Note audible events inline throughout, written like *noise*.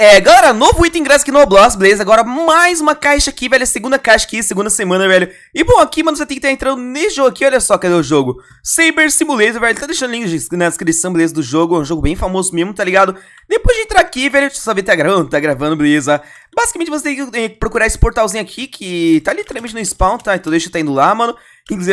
É, galera, novo item ingresso aqui no Roblox, beleza? Agora mais uma caixa aqui, velho, segunda caixa aqui, segunda semana, velho. E bom, aqui, mano, você tem que estar entrando nesse jogo aqui, olha só, cadê o jogo? Saber Simulator, velho, tá deixando link na descrição, beleza, do jogo, é um jogo bem famoso mesmo, tá ligado? Depois de entrar aqui, velho, deixa eu só ver, tá gravando, tá gravando, beleza? Basicamente, você tem que procurar esse portalzinho aqui, que tá literalmente no spawn, tá? Então deixa eu estar indo lá, mano.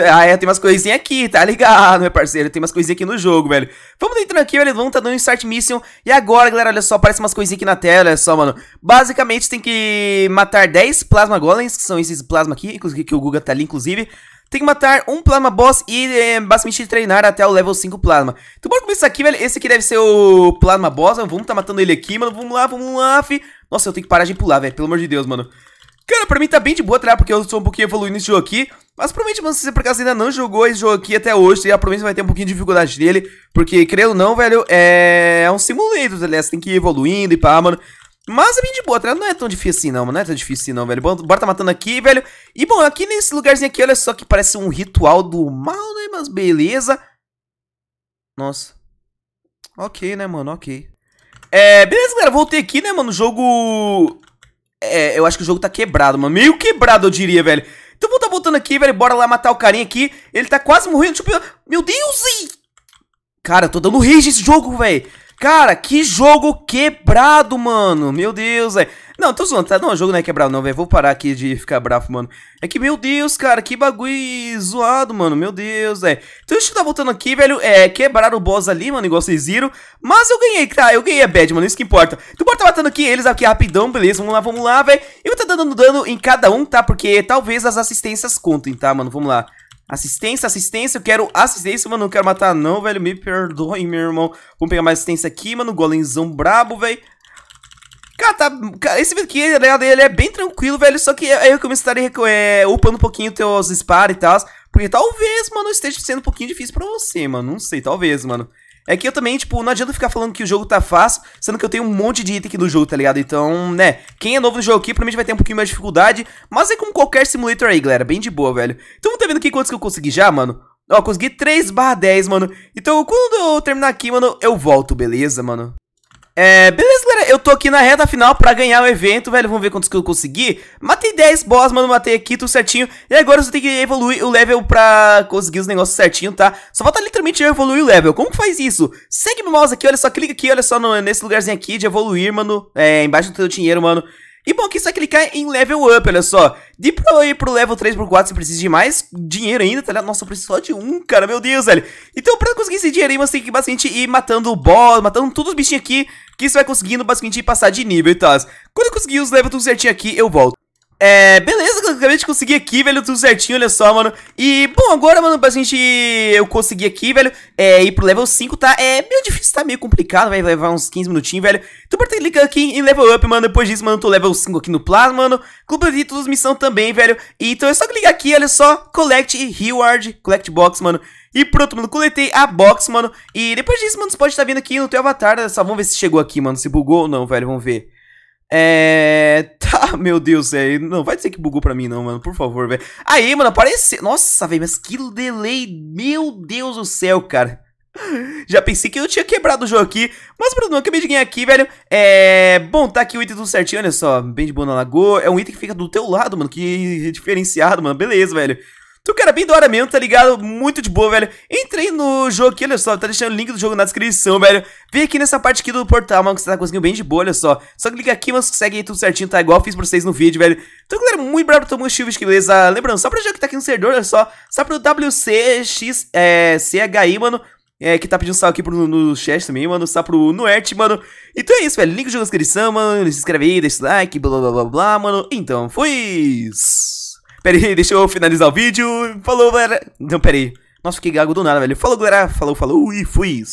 Ah, é, tem umas coisinhas aqui, tá ligado, meu parceiro? Tem umas coisinhas aqui no jogo, velho. Vamos entrando aqui, velho, vamos tá dando um Start Mission. E agora, galera, olha só, aparece umas coisinhas aqui na tela, olha só, mano. Basicamente, tem que matar 10 Plasma Golems, que são esses Plasma aqui, que o Guga tá ali, inclusive. Tem que matar um Plasma Boss e, é, basicamente, treinar até o level 5 Plasma. Então, bora começar aqui, velho. Esse aqui deve ser o Plasma Boss, vamos tá matando ele aqui, mano. Vamos lá, vamos lá, fi. Nossa, eu tenho que parar de pular, velho, pelo amor de Deus, mano. Cara, pra mim tá bem de boa, tá? Porque eu sou um pouquinho evoluindo nesse jogo aqui. Mas provavelmente, mano, se você por acaso ainda não jogou esse jogo aqui até hoje, tá? provavelmente vai ter um pouquinho de dificuldade nele. Porque, creio ou não, velho, é... é um simulator, tá? Você tem que ir evoluindo e pá, mano. Mas é bem de boa, tá? Não é tão difícil assim, não, mano. Não é tão difícil assim, não, velho. Bora tá matando aqui, velho. E, bom, aqui nesse lugarzinho aqui, olha só que parece um ritual do mal, né? Mas beleza. Nossa. Ok, né, mano? Ok. É, beleza, galera. Voltei aqui, né, mano? Jogo é, eu acho que o jogo tá quebrado, mano. Meio quebrado, eu diria, velho. Então vou tá voltando aqui, velho. Bora lá matar o carinha aqui. Ele tá quase morrendo. Tipo, meu Deus, hein? Cara, eu tô dando rage esse jogo, velho. Cara, que jogo quebrado, mano. Meu Deus, velho. Não, tô zoando, tá? Não, o jogo não é quebrado não, velho. Vou parar aqui de ficar bravo, mano. É que, meu Deus, cara, que bagulho zoado, mano. Meu Deus, velho. Então, deixa eu tá voltando aqui, velho. É, quebraram o boss ali, mano, igual vocês viram. Mas eu ganhei, tá? Eu ganhei a bad, mano. Isso que importa. Então, bora tá matando aqui eles aqui rapidão, beleza? Vamos lá, vamos lá, velho. Eu vou tá dando dano em cada um, tá? Porque talvez as assistências contem, tá, mano? Vamos lá. Assistência, assistência, eu quero assistência, mano, não quero matar não, velho, me perdoe, meu irmão. Vamos pegar mais assistência aqui, mano, golemzão brabo, velho. Cara, tá, esse vídeo aqui, ele é bem tranquilo, velho, só que eu comecei a estar é, upando um pouquinho teus spares e tal, porque talvez, mano, esteja sendo um pouquinho difícil pra você, mano, não sei, talvez, mano. É que eu também, tipo, não adianta ficar falando que o jogo tá fácil, sendo que eu tenho um monte de item aqui no jogo, tá ligado? Então, né, quem é novo no jogo aqui, provavelmente vai ter um pouquinho mais de dificuldade, mas é como qualquer simulator aí, galera, bem de boa, velho. Então, tá vendo aqui quantos que eu consegui já, mano? Ó, consegui 3 barra 10, mano. Então, quando eu terminar aqui, mano, eu volto, beleza, mano? É, beleza, galera, eu tô aqui na reta final pra ganhar o evento, velho, vamos ver quantos que eu consegui. Matei 10 boss, mano, matei aqui tudo certinho. E agora você tem que evoluir o level pra conseguir os negócios certinho, tá? Só falta literalmente eu evoluir o level. Como que faz isso? Segue meu mouse aqui, olha só, clica aqui, olha só no, nesse lugarzinho aqui de evoluir, mano. É, embaixo do teu dinheiro, mano. E bom, aqui você vai clicar em level up, olha só. De pra ir pro level 3 por 4 você precisa de mais dinheiro ainda, tá ligado? Nossa, eu preciso só de um, cara, meu Deus, velho. Então pra conseguir esse dinheiro aí, você tem que basicamente ir matando o boss, matando todos os bichinhos aqui, que você vai conseguindo basicamente passar de nível e tal. Quando eu conseguir os levels tudo certinho aqui, eu volto. É, beleza, eu acabei de conseguir aqui, velho, tudo certinho, olha só, mano. E, bom, agora, mano, pra gente, eu consegui aqui, velho, é, ir pro level 5, tá? É meio difícil, tá meio complicado, vai levar uns 15 minutinhos, velho. Então, pra ter clicar aqui em level up, mano, depois disso, mano, tô level 5 aqui no Plasma, mano. Completei todas as missões também, velho. E, então, é só clicar aqui, olha só, Collect Reward, Collect Box, mano. E pronto, mano, coletei a box, mano. E depois disso, mano, você pode estar vindo aqui no teu avatar? Só vamos ver se chegou aqui, mano, se bugou ou não, velho, vamos ver. É. *laughs* Tá, meu Deus, velho. Não vai dizer que bugou pra mim, não, mano. Por favor, velho. Aí, mano, apareceu. Nossa, velho, mas que delay. Meu Deus do céu, cara. *laughs* Já pensei que eu tinha quebrado o jogo aqui. Mas, Bruno, eu acabei de ganhar aqui, velho. É. Bom, tá aqui o item tudo certinho, olha só. Bem de boa na lagoa. É um item que fica do teu lado, mano. Que diferenciado, mano. Beleza, velho. Tu, cara, bem da hora mesmo, tá ligado? Muito de boa, velho. Entrei no jogo aqui, olha só, tá deixando o link do jogo na descrição, velho. Vem aqui nessa parte aqui do portal, mano, que você tá conseguindo bem de boa, olha só. Só clica aqui, mas consegue aí tudo certinho, tá? Igual eu fiz pra vocês no vídeo, velho. Então, galera, muito brabo tomando chivas, que beleza. Lembrando, só pro jogo que tá aqui no servidor, olha só. Só pro WCX, é, CHI, mano. É, que tá pedindo salve aqui pro, no chat também, mano. Só pro Nuert, mano. Então é isso, velho. Link do jogo na descrição, mano. Se inscreve aí, deixa o like, blá blá blá blá, mano. Então, fui! Pera aí, deixa eu finalizar o vídeo. Falou, galera. Não, pera aí. Nossa, fiquei gago do nada, velho. Falou, galera. Falou, falou e fui.